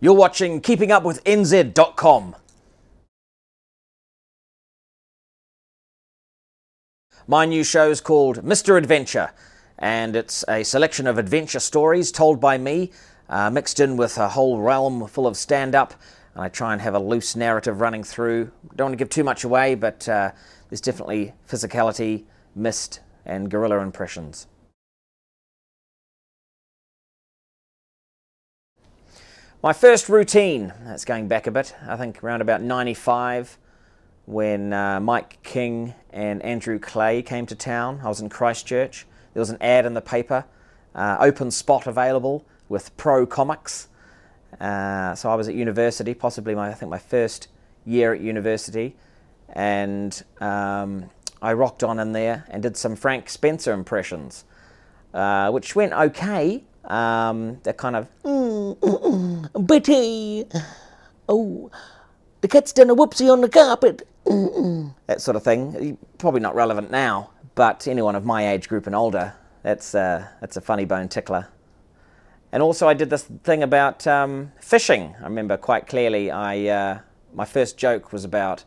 You're watching Keeping Up with NZ.com. My new show is called Mr. Adventure, and it's a selection of adventure stories told by me, uh, mixed in with a whole realm full of stand up. And I try and have a loose narrative running through. Don't want to give too much away, but uh, there's definitely physicality, mist, and gorilla impressions. My first routine, that's going back a bit, I think around about 95, when uh, Mike King and Andrew Clay came to town. I was in Christchurch. There was an ad in the paper, uh, open spot available with Pro Comics. Uh, so I was at university, possibly my, I think my first year at university, and um, I rocked on in there and did some Frank Spencer impressions, uh, which went okay. Um, they're kind of, Betty, oh, the cat's done a whoopsie on the carpet, that sort of thing. Probably not relevant now, but anyone of my age group and older, that's, uh, that's a funny bone tickler. And also, I did this thing about um, fishing. I remember quite clearly. I uh, my first joke was about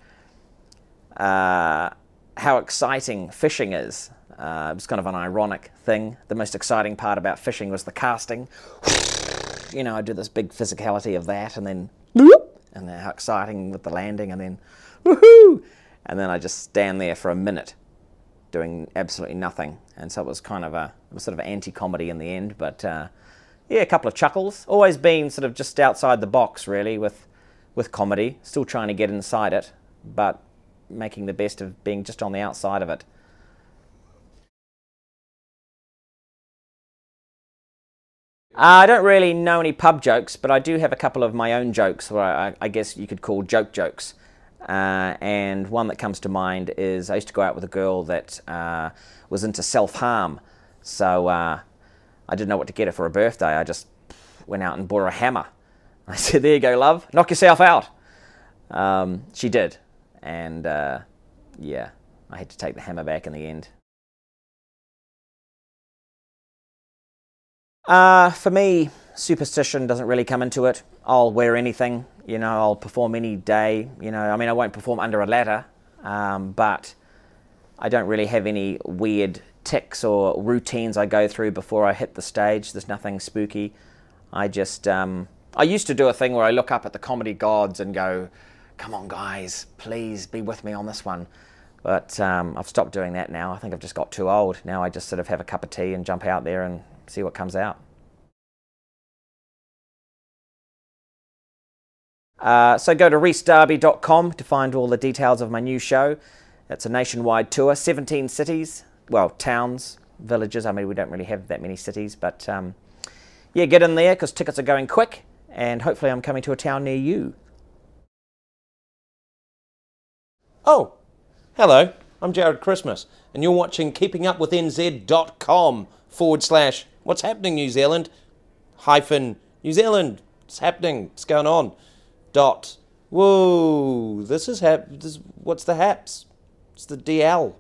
uh, how exciting fishing is. Uh, it was kind of an ironic thing. The most exciting part about fishing was the casting. You know, I do this big physicality of that, and then and then how exciting with the landing, and then woohoo, and then I just stand there for a minute doing absolutely nothing. And so it was kind of a it was sort of anti-comedy in the end, but uh, yeah, a couple of chuckles. Always been sort of just outside the box, really, with with comedy. Still trying to get inside it, but making the best of being just on the outside of it. Uh, I don't really know any pub jokes, but I do have a couple of my own jokes, or I, I guess you could call joke jokes. Uh, and one that comes to mind is I used to go out with a girl that uh, was into self harm. So uh, I didn't know what to get her for her birthday. I just went out and bought her a hammer. I said, There you go, love, knock yourself out. Um, she did. And uh, yeah, I had to take the hammer back in the end. Uh, for me, superstition doesn't really come into it. I'll wear anything, you know, I'll perform any day, you know, I mean, I won't perform under a ladder, um, but I don't really have any weird ticks or routines I go through before I hit the stage. There's nothing spooky. I just, um, I used to do a thing where I look up at the comedy gods and go, come on, guys, please be with me on this one. But um, I've stopped doing that now. I think I've just got too old. Now I just sort of have a cup of tea and jump out there and see what comes out. Uh, so go to rhysdarby.com to find all the details of my new show. It's a nationwide tour, 17 cities, well, towns, villages. I mean, we don't really have that many cities, but um, yeah, get in there because tickets are going quick, and hopefully, I'm coming to a town near you. Oh, hello, I'm Jarred Christmas, and you're watching keepingupwithnz.com forward slash what's happening, New Zealand, hyphen New Zealand, what's happening, what's going on, dot. Whoa, this is hap. This, what's the haps? It's the DL.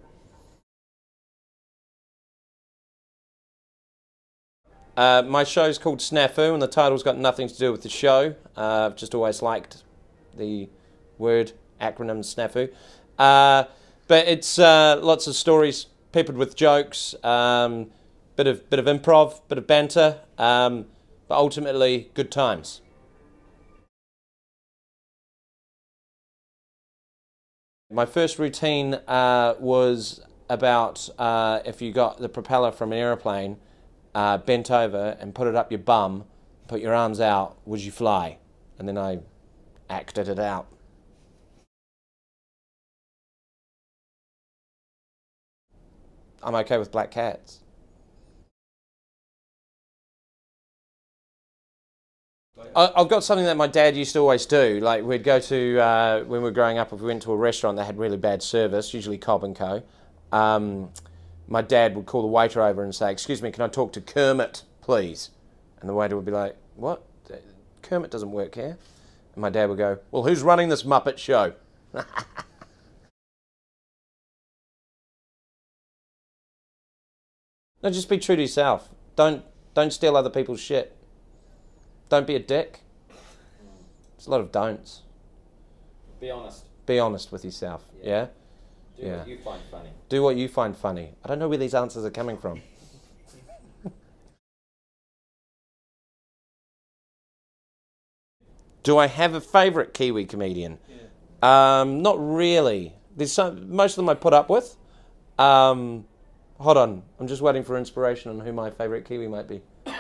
Uh, my show's called Snafu, and the title's got nothing to do with the show. Uh, I've just always liked the word acronym Snafu. Uh, but it's uh, lots of stories peppered with jokes, um, bit of bit of improv, bit of banter, um, but ultimately good times. My first routine uh, was about uh, if you got the propeller from an aeroplane uh, bent over and put it up your bum, put your arms out, would you fly? And then I acted it out. I'm okay with black cats. I've got something that my dad used to always do. Like we'd go to uh, when we were growing up, if we went to a restaurant that had really bad service, usually Cobb and Co. Um, my dad would call the waiter over and say, "Excuse me, can I talk to Kermit, please?" And the waiter would be like, "What? Kermit doesn't work here." And my dad would go, "Well, who's running this Muppet show?" no, just be true to yourself. Don't don't steal other people's shit. Don't be a dick. It's a lot of don'ts. Be honest. Be honest with yourself. Yeah. Do Yeah. what you find funny. Do what you find funny. I don't know where these answers are coming from. Do I have a favourite Kiwi comedian? Um, not really. There's some, most of them I put up with. Um, hold on, I'm just waiting for inspiration on who my favourite Kiwi might be.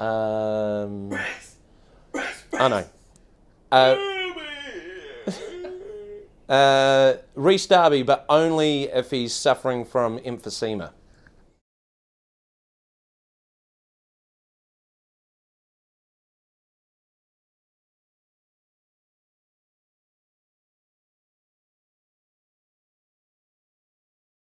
Um, I know. Uh, uh, Rhys Darby, but only if he's suffering from emphysema.